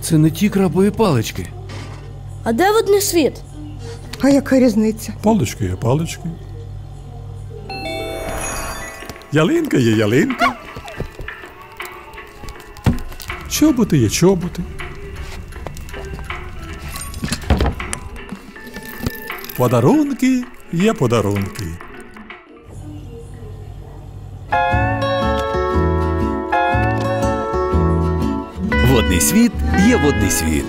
Це не ті крабові палички. А де водний світ? А яка різниця? Палички є палички. Ялинка є ялинка. Чоботи є чоботи. Подарунки є подарунки. Водний світ є водний світ.